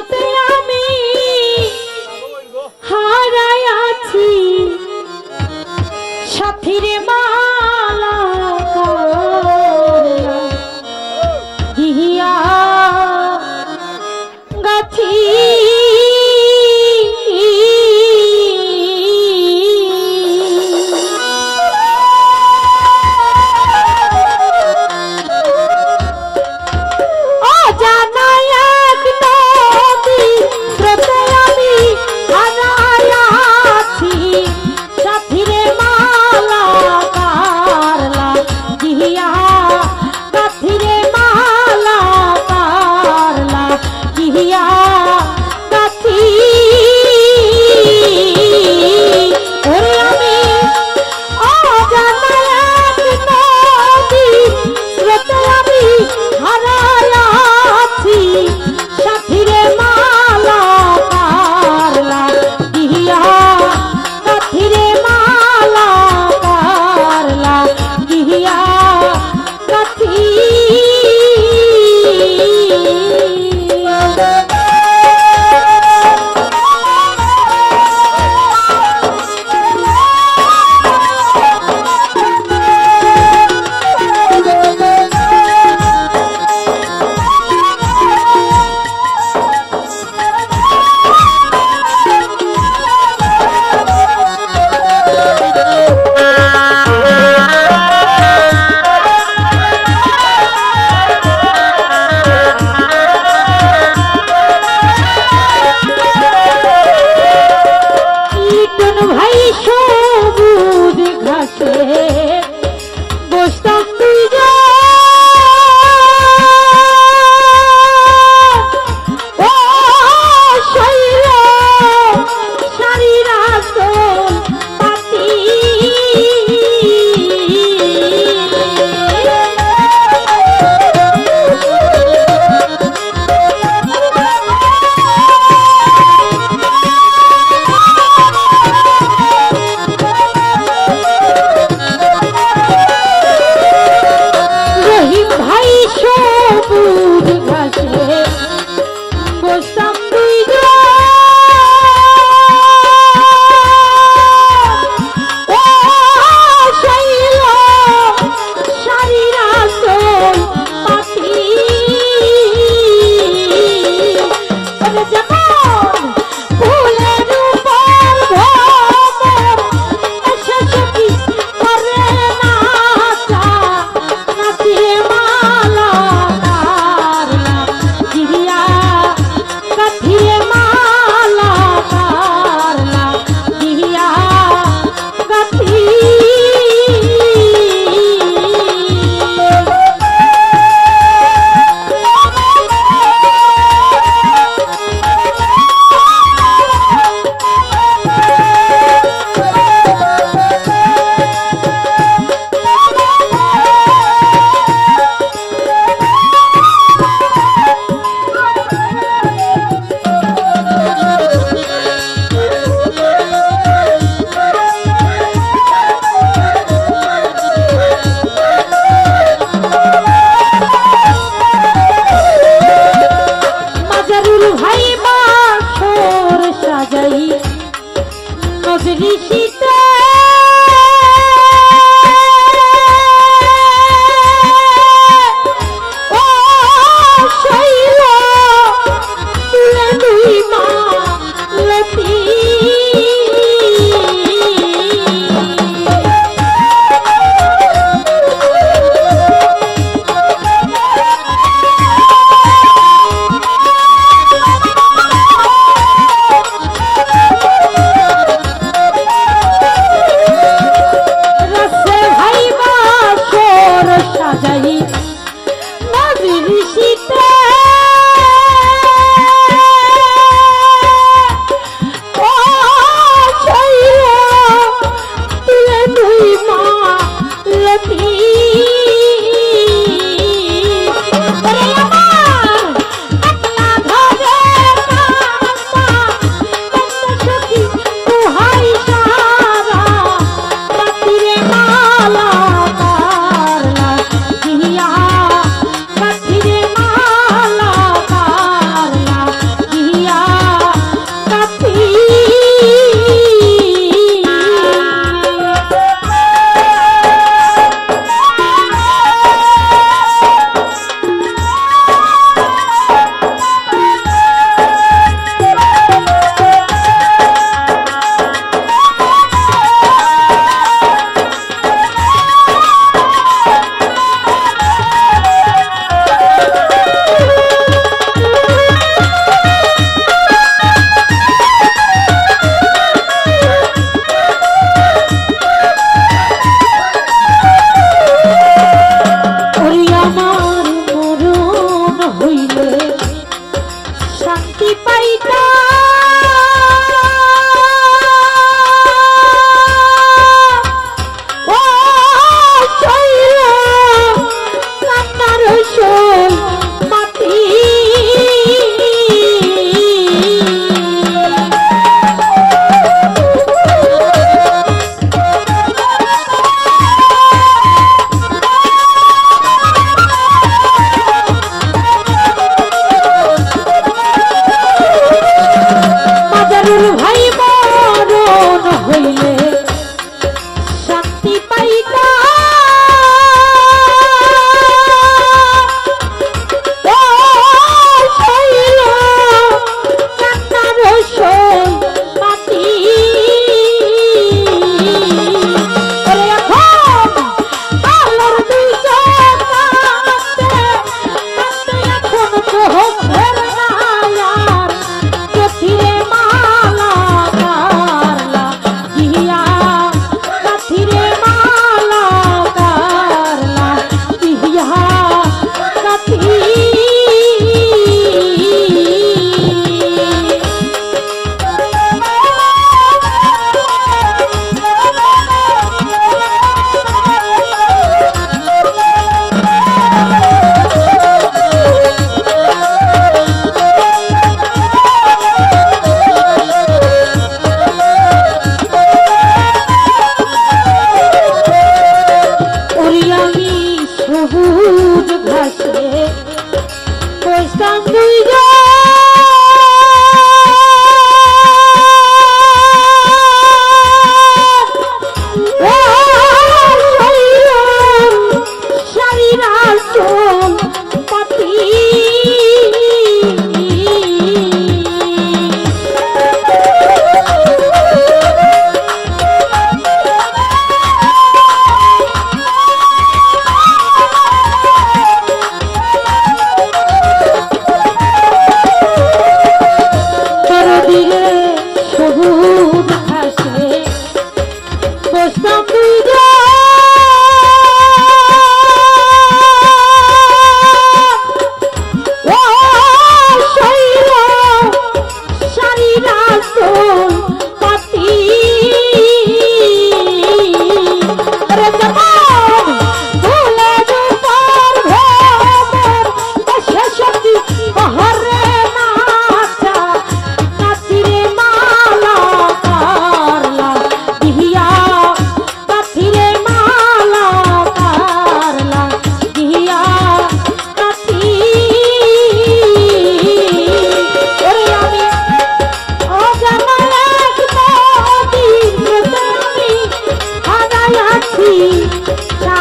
কিছুতে আমি হারাই আছি। সাথীরে মালা গিয়া গাছি ऋषि Here. सखी